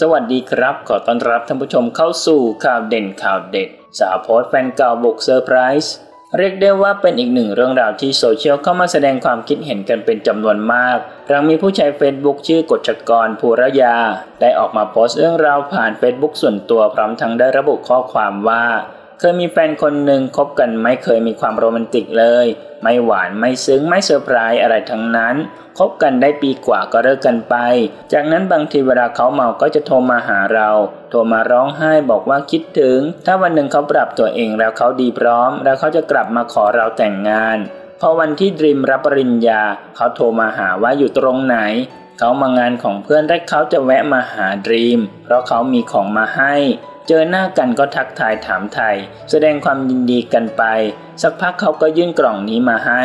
สวัสดีครับ ขอต้อนรับท่านผู้ชมเข้าสู่ข่าวเด่นข่าวเด็ด สาวโพสต์แฟนเก่าบุกเซอร์ไพรส์เรียกได้ว่าเป็นอีกหนึ่งเรื่องราวที่โซเชียลเข้ามาแสดงความคิดเห็นกันเป็นจำนวนมาก หลังมีผู้ใช้เฟซบุ๊กชื่อกฎชกรภูรยา ได้ออกมาโพสต์เรื่องราวผ่านเฟซบุ๊กส่วนตัวพร้อมทั้งได้ระบุข้อความว่า เคยมีแฟนคนหนึ่งคบกันไม่เคยมีความโรแมนติกเลย ไม่หวานไม่ซึ้งไม่เซอร์ไพรส์อะไรทั้งนั้นคบกันได้ปีกว่าก็เลิกกันไป จากนั้นบางทีเวลาเขาเมาก็จะโทรมาหาเรา โทรมาร้องไห้บอกว่าคิดถึง ถ้าวันหนึ่งเขาปรับตัวเองแล้วเขาดีพร้อม แล้วเขาจะกลับมาขอเราแต่งงาน พอวันที่ดรีมรับปริญญา เขาโทรมาหาว่าอยู่ตรงไหน เขามางานของเพื่อนและเขาจะแวะมาหาดรีม เพราะเขามีของมาให้ เจอหน้ากันก็ทักทายถามไทย แสดงความยินดีกันไป สักพักเขาก็ยื่นกล่องนี้มาให้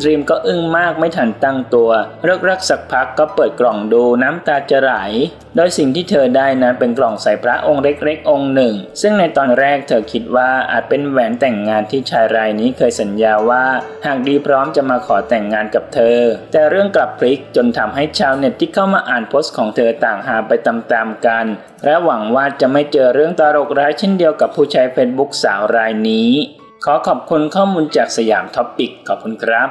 ดรีมก็อึ้งมากไม่ทันตั้งตัวเลิกรักสักพักก็เปิดกล่องดูน้ำตาจะไหล โดยสิ่งที่เธอได้นั้นเป็นกล่องใส่พระองค์เล็กๆ องค์หนึ่ง ซึ่งในตอนแรกเธอคิดว่าอาจเป็นแหวนแต่งงานที่ชายรายนี้เคยสัญญาว่า หากดีพร้อมจะมาขอแต่งงานกับเธอ แต่เรื่องกลับพลิกจนทำให้ชาวเน็ตที่เข้ามาอ่านโพสต์ของเธอต่างหาไปตามๆกัน และหวังว่าจะไม่เจอเรื่องตลกร้ายเช่นเดียวกับผู้ใช้เฟซบุ๊กสาวรายนี้ ขอขอบคุณข้อมูลจากสยามท็อปปิกขอบคุณครับ